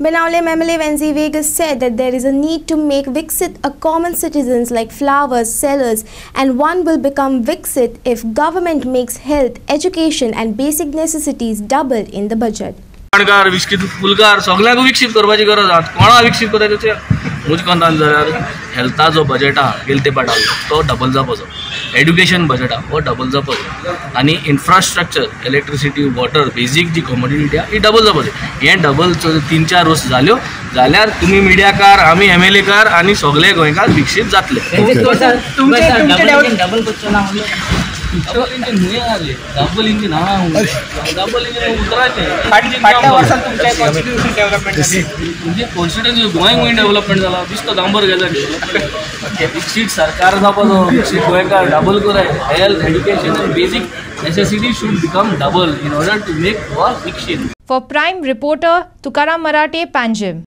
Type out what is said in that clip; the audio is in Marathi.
Benaule MLA Venzi Vegas said that there is a need to make Viksit a common citizens like flowers, sellers and one will become Viksit if government makes health, education and basic necessities double in the budget. काणकार विकसीत फुलकार सगळ्यांक विकसीत करपाची गरज आहा कोणा विकसीत करपाचें म्हजे कोंतान जाल्यार हेल्थाचो बजेट आहा गेल्ते पाटालो तो डबल जावपाचो एड्युकेशन बजेट आहा हो डबल जावपाचो आनी इन्फ्रास्ट्रक्चर इलेक्ट्रिसिटी वॉटर बेजीक जी कमोडिटी आहा ही डबल जावपाची हें डबल तीन चार वर्स जाल्यो जाल्यार तुमी मिडियाकार आमी एम एल एकार आनी सगळे गोंयकार विकसीत जातले। डबल इंजिन हुंय आले डबल इंजिन हा डबल इंजिन उतरायचे म्हणजे कॉन्स्टिट्युन्सी गोंय डेव्हलपमेंट जाला दिसता डांबर गेला डेव्हलपमेंट सरकार जावपाचो सीट गोंयकार डबल कराय हेल्थ एड्युकेशन आनी basic necessity should become double in order to make Goa विकसीत For Prime Reporter, Tukaram Marate, Panjim.